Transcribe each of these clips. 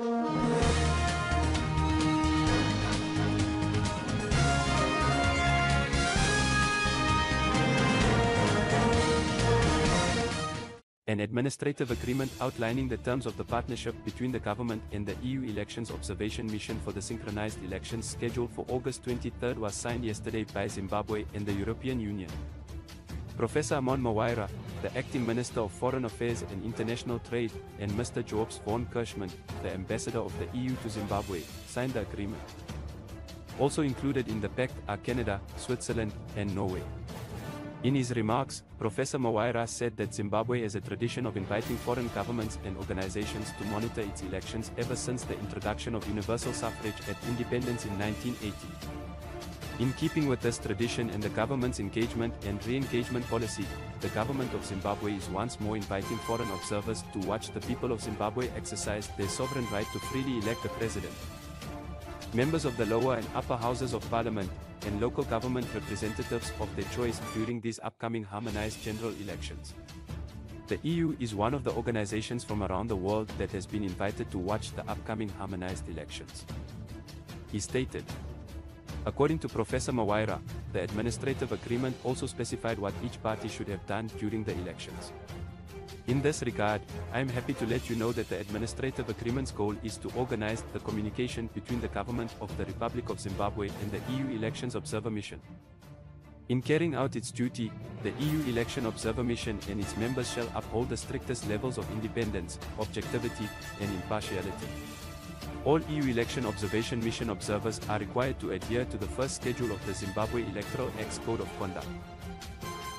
An administrative agreement outlining the terms of the partnership between the government and the EU Elections Observation Mission for the synchronized elections scheduled for August 23 was signed yesterday by Zimbabwe and the European Union. Professor Amon Murwira, the acting Minister of Foreign Affairs and International Trade, and Mr. Jobst von Kirchmann, the ambassador of the EU to Zimbabwe, signed the agreement. Also included in the pact are Canada, Switzerland, and Norway. In his remarks, Professor Murwira said that Zimbabwe has a tradition of inviting foreign governments and organizations to monitor its elections ever since the introduction of universal suffrage at independence in 1980. In keeping with this tradition and the government's engagement and re-engagement policy, the government of Zimbabwe is once more inviting foreign observers to watch the people of Zimbabwe exercise their sovereign right to freely elect a president. Members of the lower and upper houses of parliament, and local government representatives of their choice during these upcoming harmonized general elections. The EU is one of the organizations from around the world that has been invited to watch the upcoming harmonized elections. He stated. According to Professor Murwira, the administrative agreement also specified what each party should have done during the elections. In this regard, I am happy to let you know that the administrative agreement's goal is to organize the communication between the government of the Republic of Zimbabwe and the EU Elections Observer Mission. In carrying out its duty, the EU Election Observer Mission and its members shall uphold the strictest levels of independence, objectivity, and impartiality. All EU Election Observation Mission observers are required to adhere to the first schedule of the Zimbabwe Electoral Act's Code of Conduct.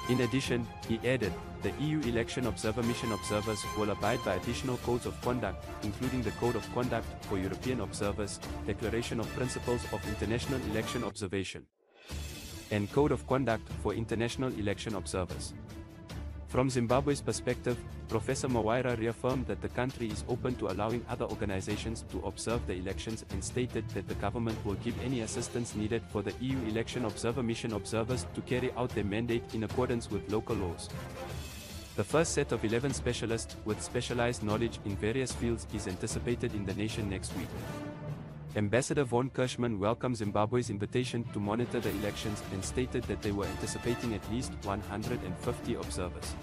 In addition, he added, the EU Election Observer Mission observers will abide by additional codes of conduct, including the Code of Conduct for European Observers, Declaration of Principles of International Election Observation, and Code of Conduct for International Election Observers. From Zimbabwe's perspective, Professor Murwira reaffirmed that the country is open to allowing other organizations to observe the elections and stated that the government will give any assistance needed for the EU Election Observer Mission observers to carry out their mandate in accordance with local laws. The first set of 11 specialists with specialized knowledge in various fields is anticipated in the nation next week. Ambassador von Kirchmann welcomed Zimbabwe's invitation to monitor the elections and stated that they were anticipating at least 150 observers.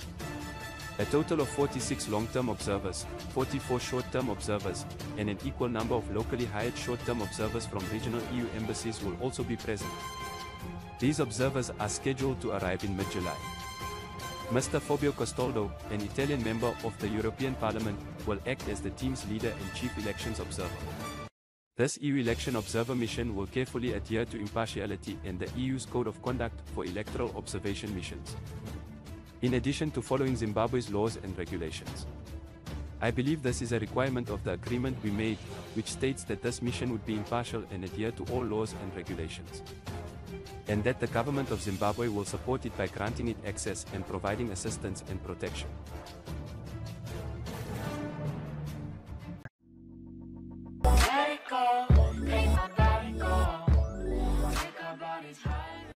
A total of 46 long-term observers, 44 short-term observers, and an equal number of locally hired short-term observers from regional EU embassies will also be present. These observers are scheduled to arrive in mid-July. Mr. Fabio Castaldo, an Italian member of the European Parliament, will act as the team's leader and chief elections observer. This EU election observer mission will carefully adhere to impartiality and the EU's code of conduct for electoral observation missions. In addition to following Zimbabwe's laws and regulations. I believe this is a requirement of the agreement we made, which states that this mission would be impartial and adhere to all laws and regulations and that the government of Zimbabwe will support it by granting it access and providing assistance and protection.